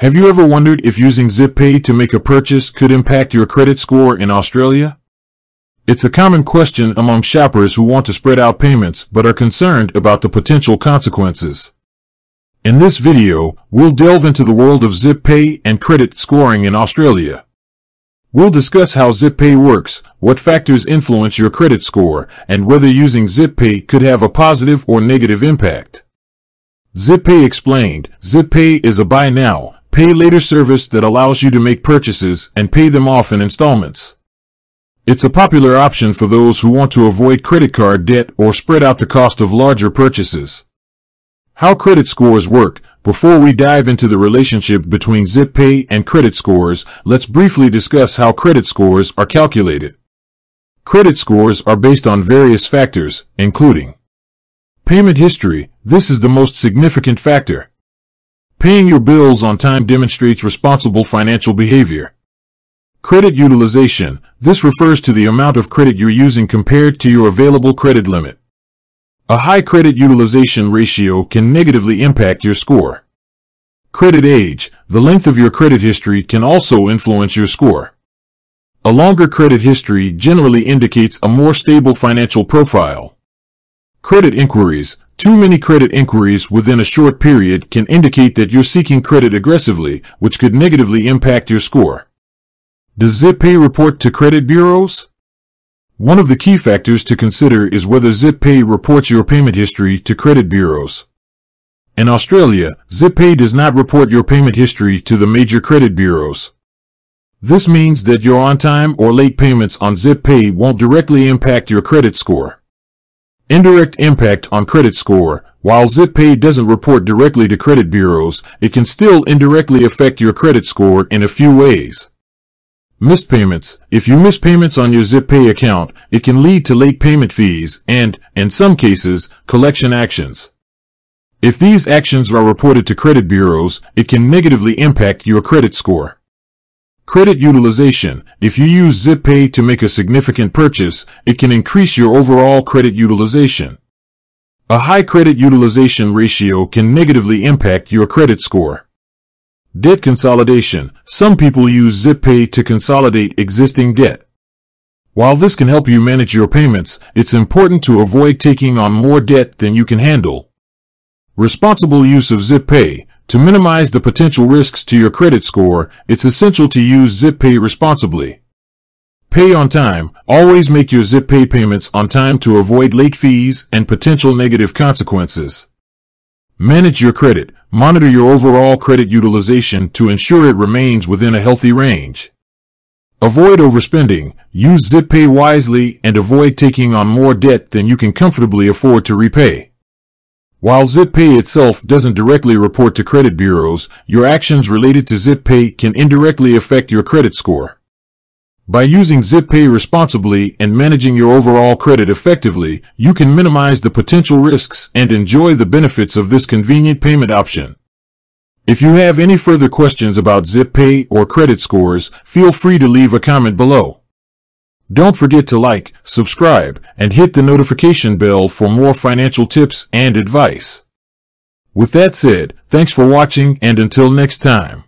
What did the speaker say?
Have you ever wondered if using ZipPay to make a purchase could impact your credit score in Australia? It's a common question among shoppers who want to spread out payments but are concerned about the potential consequences. In this video, we'll delve into the world of ZipPay and credit scoring in Australia. We'll discuss how ZipPay works, what factors influence your credit score, and whether using ZipPay could have a positive or negative impact. ZipPay explained, ZipPay is a buy now, pay later service that allows you to make purchases and pay them off in installments. It's a popular option for those who want to avoid credit card debt or spread out the cost of larger purchases. How credit scores work. Before we dive into the relationship between ZipPay and credit scores, let's briefly discuss how credit scores are calculated. Credit scores are based on various factors, including payment history. This is the most significant factor. Paying your bills on time demonstrates responsible financial behavior. Credit utilization. This refers to the amount of credit you're using compared to your available credit limit. A high credit utilization ratio can negatively impact your score. Credit age. The length of your credit history can also influence your score. A longer credit history generally indicates a more stable financial profile. Credit inquiries. Too many credit inquiries within a short period can indicate that you're seeking credit aggressively, which could negatively impact your score. Does ZipPay report to credit bureaus? One of the key factors to consider is whether ZipPay reports your payment history to credit bureaus. In Australia, ZipPay does not report your payment history to the major credit bureaus. This means that your on-time or late payments on ZipPay won't directly impact your credit score. Indirect impact on credit score. While ZipPay doesn't report directly to credit bureaus, it can still indirectly affect your credit score in a few ways. Missed payments. If you miss payments on your ZipPay account, it can lead to late payment fees and, in some cases, collection actions. If these actions are reported to credit bureaus, it can negatively impact your credit score. Credit utilization. If you use ZipPay to make a significant purchase, it can increase your overall credit utilization. A high credit utilization ratio can negatively impact your credit score. Debt consolidation. Some people use ZipPay to consolidate existing debt. While this can help you manage your payments, it's important to avoid taking on more debt than you can handle. Responsible use of ZipPay. To minimize the potential risks to your credit score, it's essential to use ZipPay responsibly. Pay on time. Always make your ZipPay payments on time to avoid late fees and potential negative consequences. Manage your credit. Monitor your overall credit utilization to ensure it remains within a healthy range. Avoid overspending. Use ZipPay wisely and avoid taking on more debt than you can comfortably afford to repay. While ZipPay itself doesn't directly report to credit bureaus, your actions related to ZipPay can indirectly affect your credit score. By using ZipPay responsibly and managing your overall credit effectively, you can minimize the potential risks and enjoy the benefits of this convenient payment option. If you have any further questions about ZipPay or credit scores, feel free to leave a comment below. Don't forget to like, subscribe, and hit the notification bell for more financial tips and advice. With that said, thanks for watching and until next time.